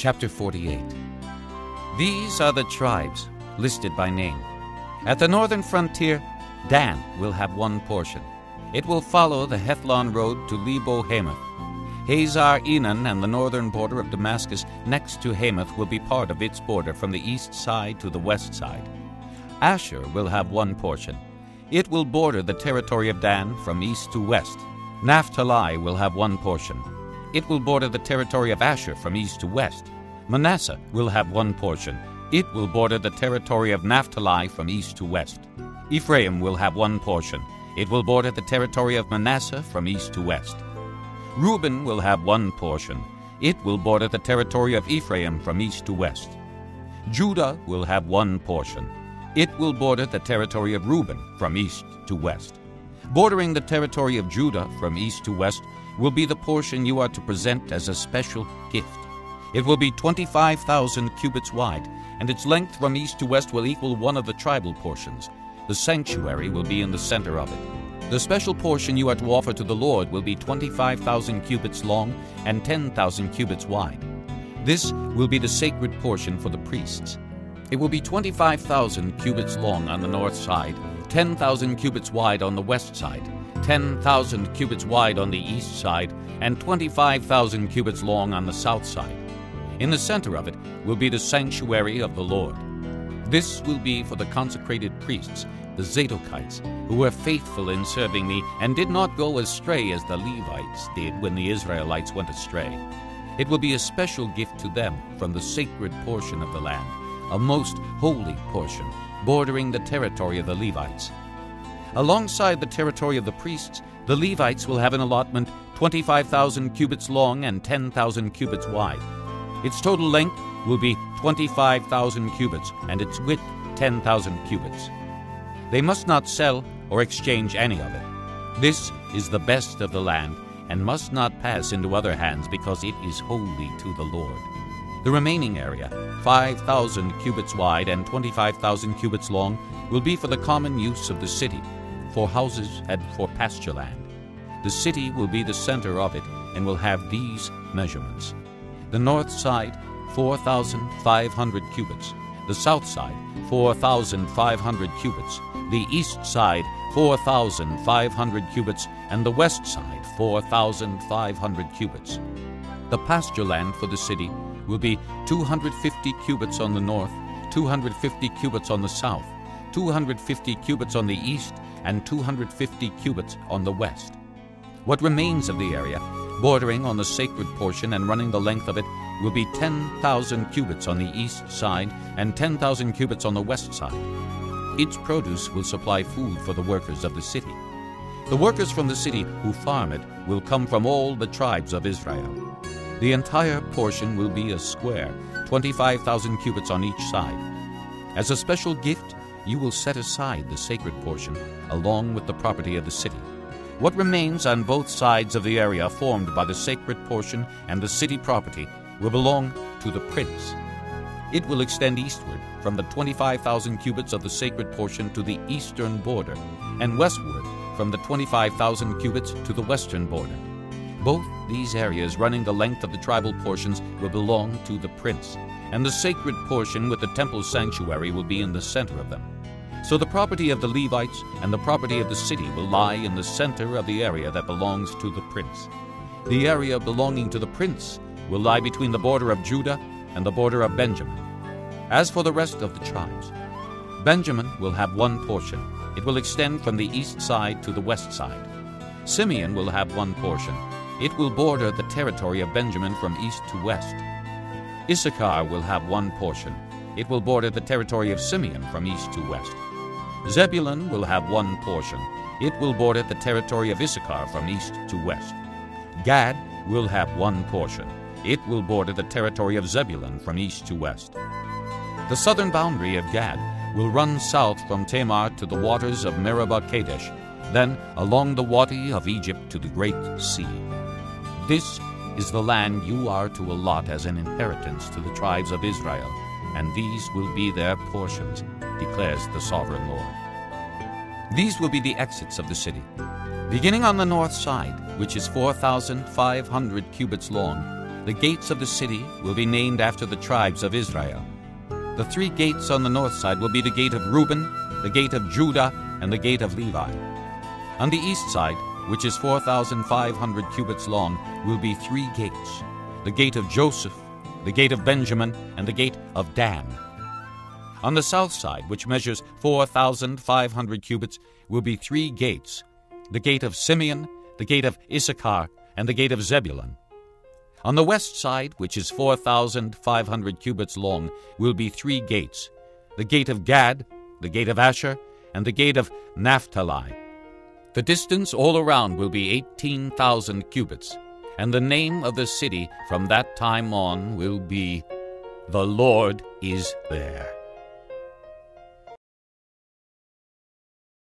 Chapter 48 These are the tribes listed by name. At the northern frontier, Dan will have one portion. It will follow the Hethlon road to Lebo Hamath. Hazar Enan and the northern border of Damascus next to Hamath will be part of its border from the east side to the west side. Asher will have one portion. It will border the territory of Dan from east to west. Naphtali will have one portion. It will border the territory of Asher from east to west. Manasseh will have one portion. It will border the territory of Naphtali from east to west. Ephraim will have one portion. It will border the territory of Manasseh from east to west. Reuben will have one portion. It will border the territory of Ephraim from east to west. Judah will have one portion. It will border the territory of Reuben from east to west. Bordering the territory of Judah from east to west will be the portion you are to present as a special gift. It will be 25,000 cubits wide, and its length from east to west will equal one of the tribal portions. The sanctuary will be in the center of it. The special portion you are to offer to the Lord will be 25,000 cubits long and 10,000 cubits wide. This will be the sacred portion for the priests. It will be 25,000 cubits long on the north side, 10,000 cubits wide on the west side, 10,000 cubits wide on the east side, and 25,000 cubits long on the south side. In the center of it will be the sanctuary of the Lord. This will be for the consecrated priests, the Zadokites, who were faithful in serving me and did not go astray as the Levites did when the Israelites went astray. It will be a special gift to them from the sacred portion of the land, a most holy portion, bordering the territory of the Levites. Alongside the territory of the priests, the Levites will have an allotment 25,000 cubits long and 10,000 cubits wide. Its total length will be 25,000 cubits, and its width 10,000 cubits. They must not sell or exchange any of it. This is the best of the land, and must not pass into other hands, because it is holy to the Lord. The remaining area, 5,000 cubits wide and 25,000 cubits long, will be for the common use of the city, for houses and for pasture land. The city will be the center of it, and will have these measurements. The north side, 4,500 cubits. The south side, 4,500 cubits. The east side, 4,500 cubits. And the west side, 4,500 cubits. The pasture land for the city will be 250 cubits on the north, 250 cubits on the south, 250 cubits on the east, and 250 cubits on the west. What remains of the area, bordering on the sacred portion and running the length of it, will be 10,000 cubits on the east side and 10,000 cubits on the west side. Its produce will supply food for the workers of the city. The workers from the city who farm it will come from all the tribes of Israel. The entire portion will be a square, 25,000 cubits on each side. As a special gift, you will set aside the sacred portion along with the property of the city. What remains on both sides of the area formed by the sacred portion and the city property will belong to the prince. It will extend eastward from the 25,000 cubits of the sacred portion to the eastern border, and westward from the 25,000 cubits to the western border. Both these areas running the length of the tribal portions will belong to the prince, and the sacred portion with the temple sanctuary will be in the center of them. So the property of the Levites and the property of the city will lie in the center of the area that belongs to the prince. The area belonging to the prince will lie between the border of Judah and the border of Benjamin. As for the rest of the tribes, Benjamin will have one portion. It will extend from the east side to the west side. Simeon will have one portion. It will border the territory of Benjamin from east to west. Issachar will have one portion. It will border the territory of Simeon from east to west. Zebulun will have one portion. It will border the territory of Issachar from east to west. Gad will have one portion. It will border the territory of Zebulun from east to west. The southern boundary of Gad will run south from Tamar to the waters of Meribah Kadesh, then along the Wadi of Egypt to the great sea. This is the land you are to allot as an inheritance to the tribes of Israel, and these will be their portions, declares the sovereign Lord. These will be the exits of the city. Beginning on the north side, which is 4,500 cubits long, the gates of the city will be named after the tribes of Israel. The three gates on the north side will be the gate of Reuben, the gate of Judah, and the gate of Levi. On the east side, which is 4,500 cubits long, will be three gates the gate of Joseph, the gate of Benjamin, and the gate of Dan. On the south side, which measures 4,500 cubits, will be three gates the gate of Simeon, the gate of Issachar, and the gate of Zebulun. On the west side, which is 4,500 cubits long, will be three gates the gate of Gad, the gate of Asher, and the gate of Naphtali. The distance all around will be 18,000 cubits, and the name of the city from that time on will be The Lord is There.